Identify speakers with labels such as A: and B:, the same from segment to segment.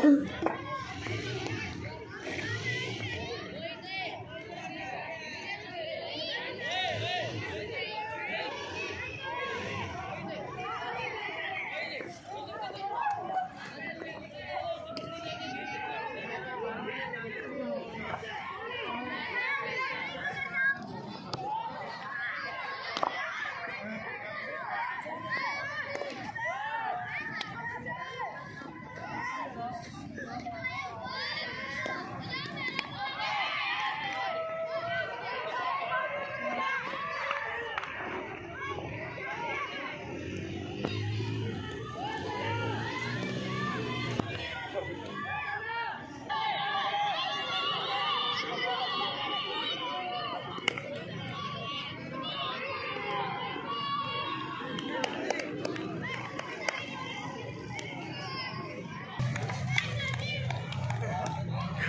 A: Mm-hmm.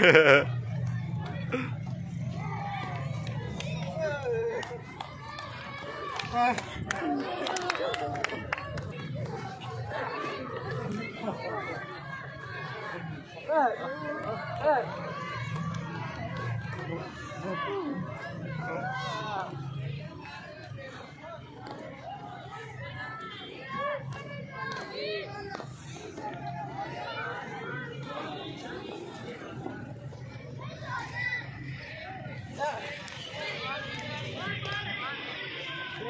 B: Hey!